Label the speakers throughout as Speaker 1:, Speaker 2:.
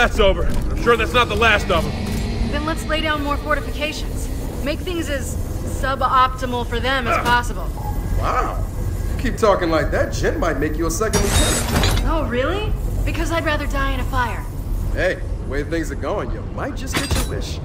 Speaker 1: that's over. I'm sure that's not the last of them.
Speaker 2: Then let's lay down more fortifications. Make things as suboptimal for them as possible.
Speaker 3: Wow. You keep talking like that, Jinn might make you a second lieutenant.
Speaker 2: Oh, really? Because I'd rather die in a fire.
Speaker 3: Hey, the way things are going, you might just get your wish.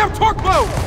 Speaker 3: In
Speaker 1: back!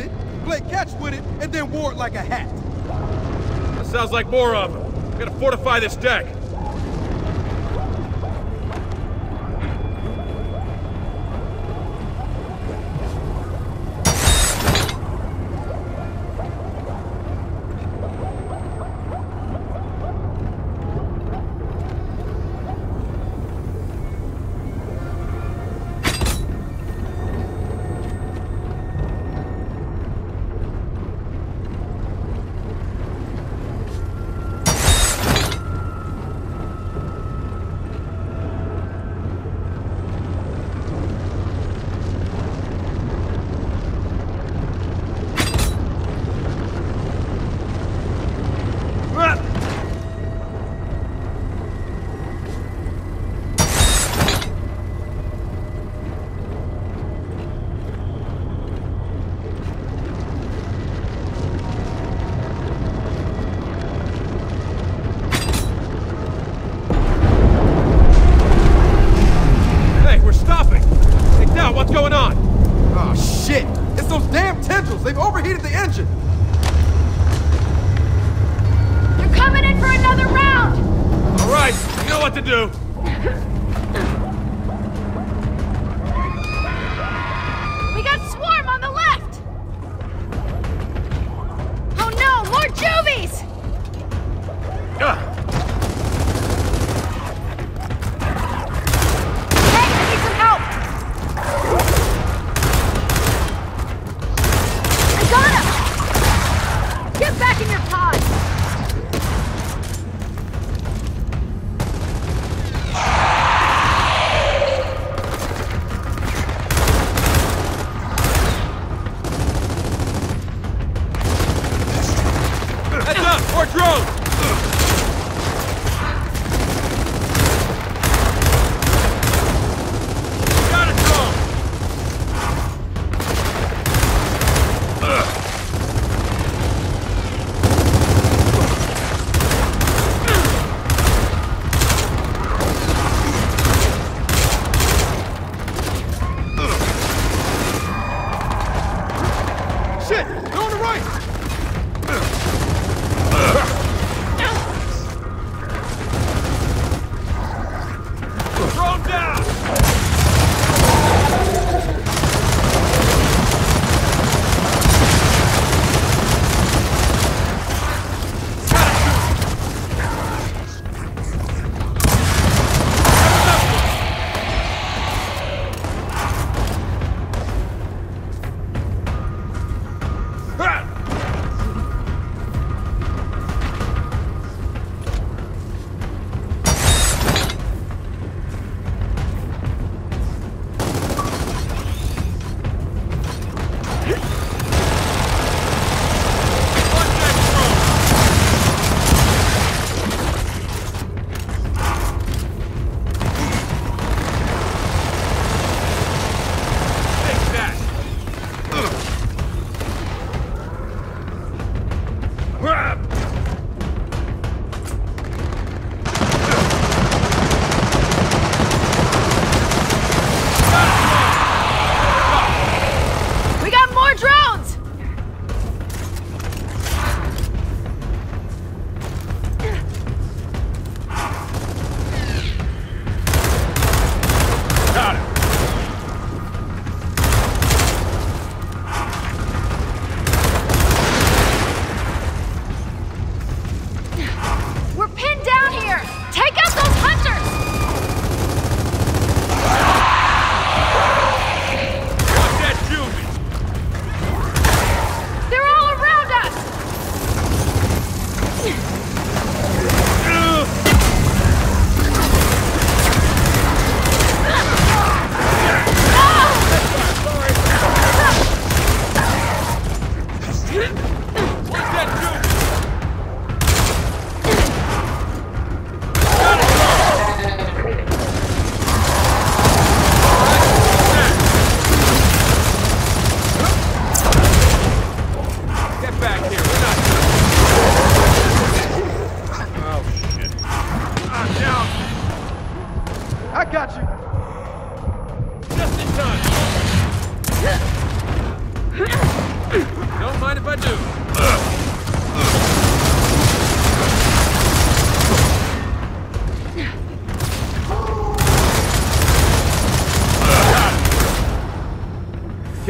Speaker 3: It, played catch with it, and then wore it like a hat.
Speaker 1: That sounds like more of them. We gotta fortify this deck. To do.
Speaker 2: More
Speaker 1: drones!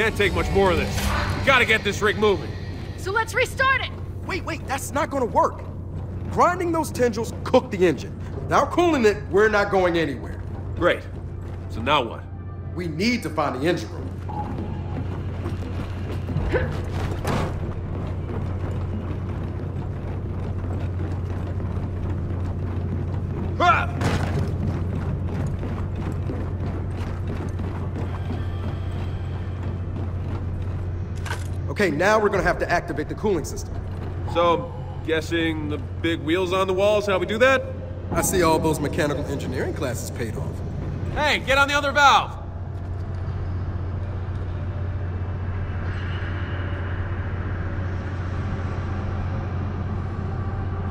Speaker 1: Can't take much more of this. We gotta get this rig moving.
Speaker 2: So let's restart it!
Speaker 3: Wait, wait, that's not gonna work. Grinding those tendrils cooked the engine. Without cooling it, we're not going anywhere.
Speaker 1: Great. So now what?
Speaker 3: We need to find the engine room. Okay, now we're gonna have to activate the cooling system.
Speaker 1: So, guessing the big wheels on the walls, how we do that?
Speaker 3: I see all those mechanical engineering classes paid off.
Speaker 1: Hey, get on the other valve!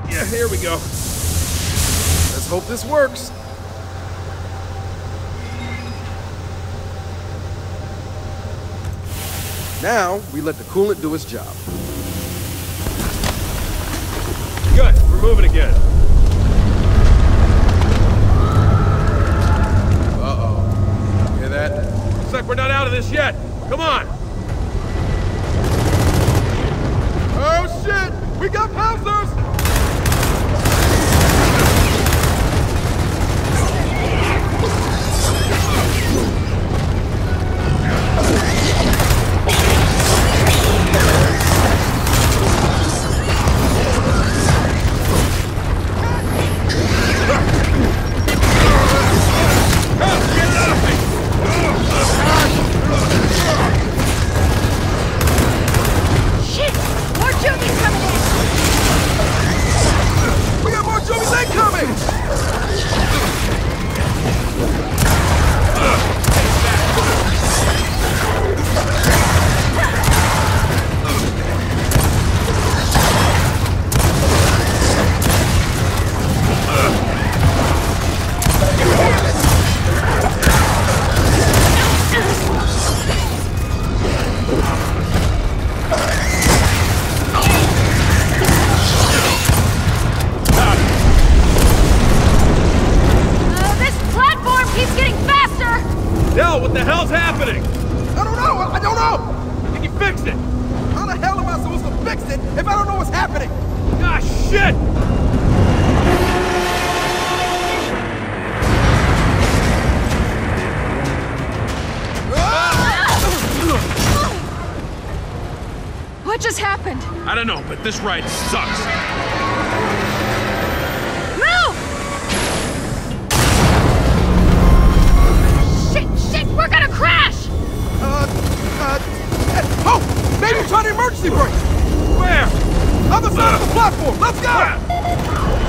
Speaker 1: Yeah, here we go.
Speaker 3: Let's hope this works. Now, we let the coolant do its job.
Speaker 1: Good, we're moving again.
Speaker 3: Uh-oh. Hear that?
Speaker 1: Looks like we're not out of this yet. Come on!
Speaker 3: Oh, shit! We got pouncers!
Speaker 1: What the hell's happening?
Speaker 3: I don't know! I don't know!
Speaker 1: Can you fix it?
Speaker 3: How the hell am I supposed to fix it if I don't know what's happening?
Speaker 1: Ah, shit!
Speaker 2: What just happened?
Speaker 1: I don't know, but this ride sucks.
Speaker 3: Try the emergency brake!
Speaker 1: Where?
Speaker 3: Other side of the platform! Let's go!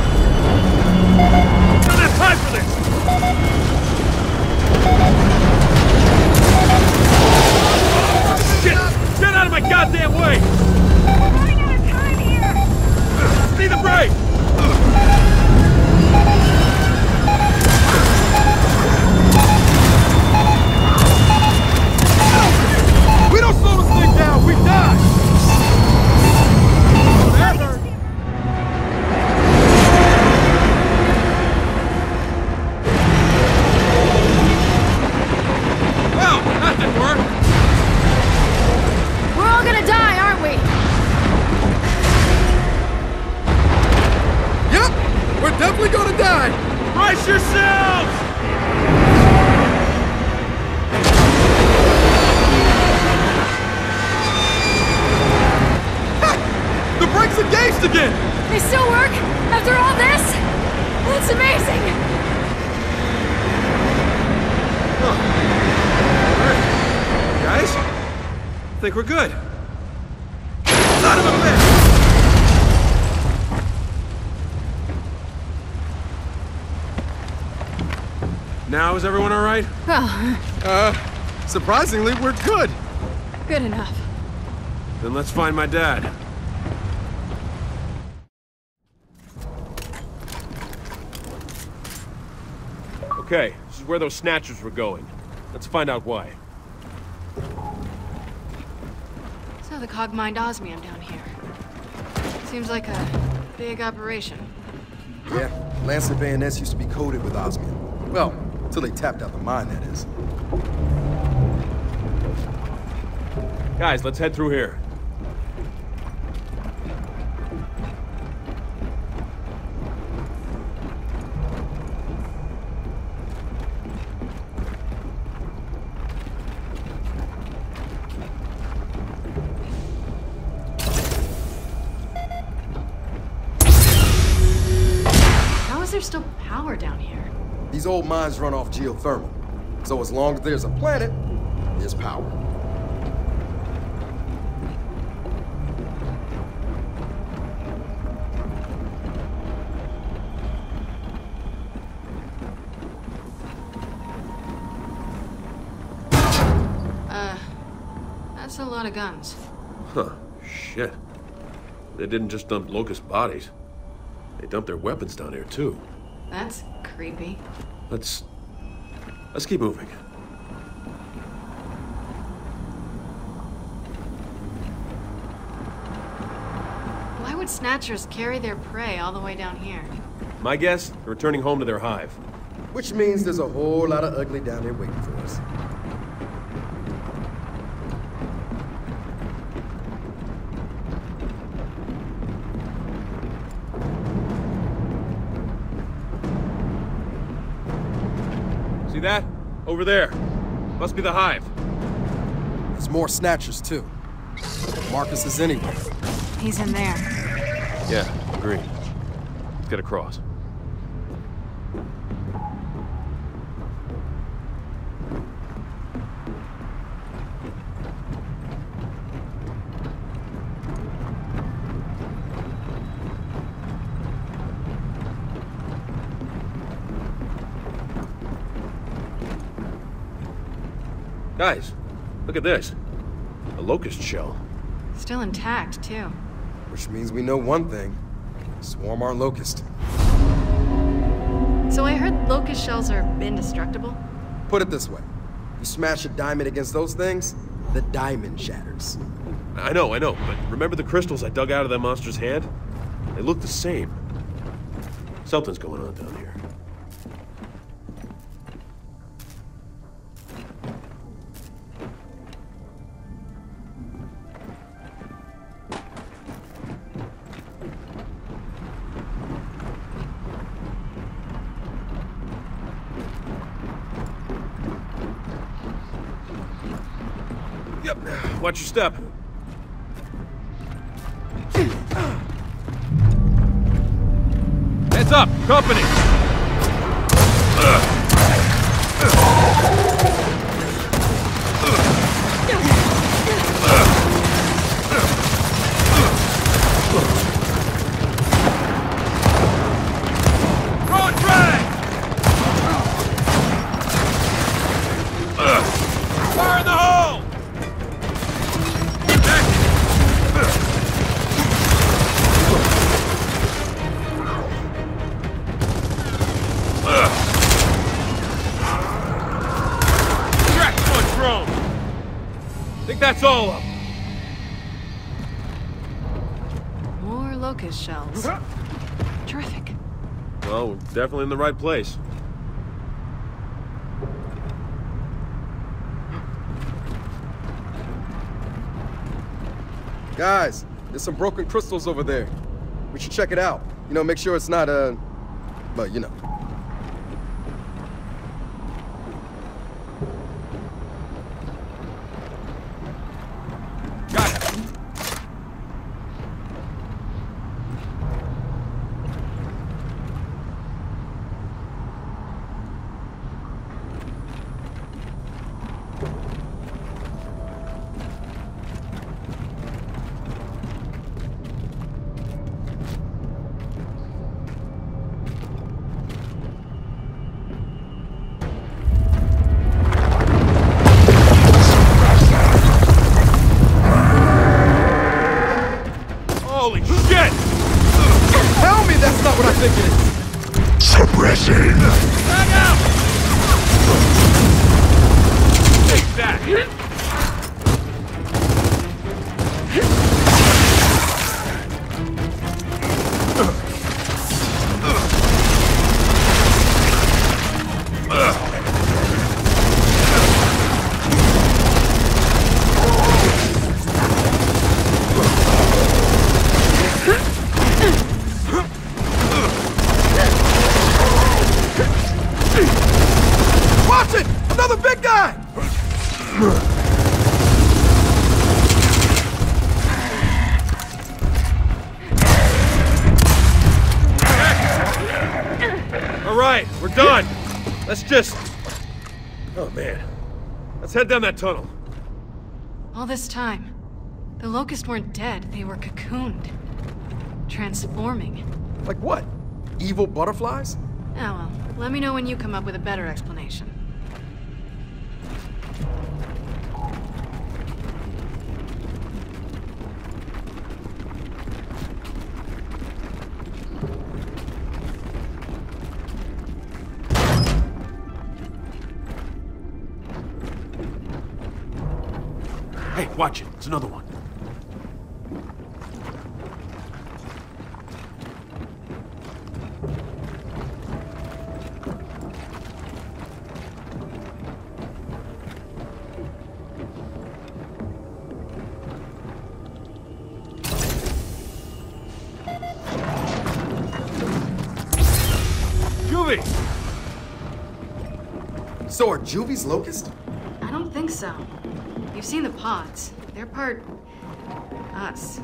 Speaker 1: Think we're good. Son of a bitch! Now is everyone all right?
Speaker 2: Well,
Speaker 3: Uh, surprisingly, we're good.
Speaker 2: good enough.
Speaker 1: Then let's find my dad. Okay, this is where those snatchers were going. Let's find out why.
Speaker 2: So the cog mined osmium down here. Seems like a big operation.
Speaker 3: Yeah, Lancer bayonets used to be coated with osmium. Well, till they tapped out the mine, that is.
Speaker 1: Guys, let's head through here.
Speaker 3: Run off geothermal. So as long as there's a planet, there's power.
Speaker 2: Uh, that's a lot of guns.
Speaker 1: Huh. Shit. They didn't just dump locust bodies. They dumped their weapons down here, too.
Speaker 2: That's creepy.
Speaker 1: Let's... Let's keep moving.
Speaker 2: Why would snatchers carry their prey all the way down here?
Speaker 1: My guess, they're returning home to their hive.
Speaker 3: Which means there's a whole lot of ugly down there waiting for us.
Speaker 1: See that? Over there. Must be the hive.
Speaker 3: There's more snatchers, too. Marcus is anywhere.
Speaker 2: He's in there.
Speaker 1: Yeah, agree. Let's get across. Guys, look at this. A locust shell.
Speaker 2: Still intact, too.
Speaker 3: Which means we know one thing. Swarm aren't locust.
Speaker 2: So I heard locust shells are indestructible?
Speaker 3: Put it this way. You smash a diamond against those things, the diamond shatters.
Speaker 1: I know, I know, but remember the crystals I dug out of that monster's hand? They look the same. Something's going on down here. Watch your step. Heads up, company! Throw definitely in the right place.
Speaker 3: Guys, there's some broken crystals over there. We should check it out. You know, make sure it's not, uh, but you know.
Speaker 1: All right, we're done. Let's just. Oh man, let's head down that tunnel.
Speaker 2: All this time, the locusts weren't dead, they were cocooned. Transforming.
Speaker 3: Like what? Evil butterflies?
Speaker 2: Oh well, let me know when you come up with a better explanation.
Speaker 1: Hey, watch it. It's another one. Juvie!
Speaker 3: So are Juvie's Locust?
Speaker 2: You've seen the pods. They're part... us.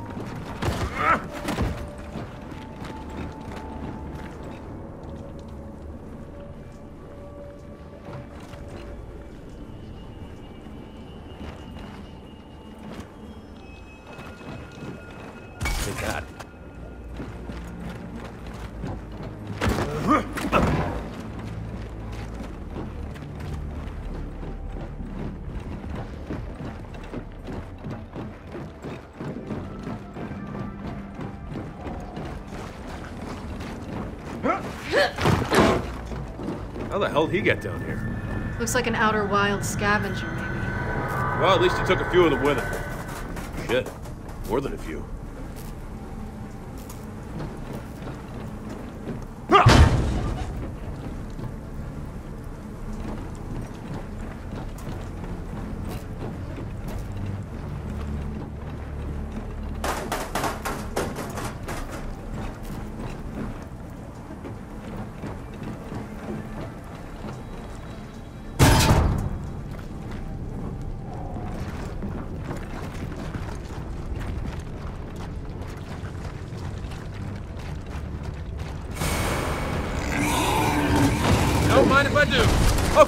Speaker 1: Take that. The hell did he get down here?
Speaker 2: Looks like an outer wild scavenger, maybe.
Speaker 1: Well, at least he took a few of them with him. Shit. More than a few.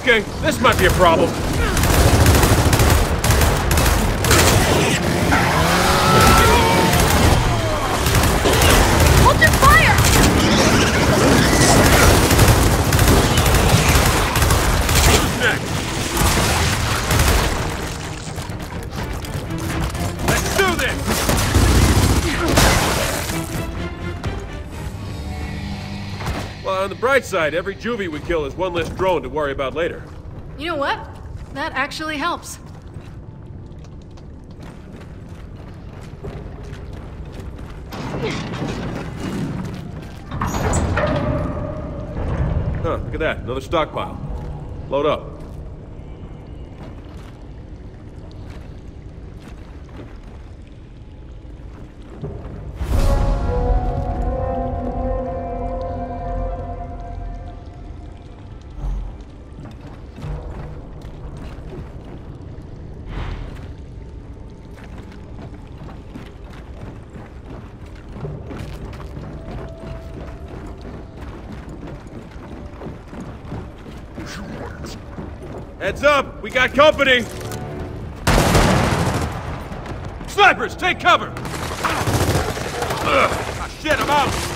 Speaker 1: Okay, this might be a problem. Well, on the bright side, every juvie we kill is one less drone to worry about later.
Speaker 2: You know what? That actually helps.
Speaker 1: Huh, look at that. Another stockpile. Load up. Heads up! We got company! Snipers, take cover! Ugh. Ah, shit, I'm out!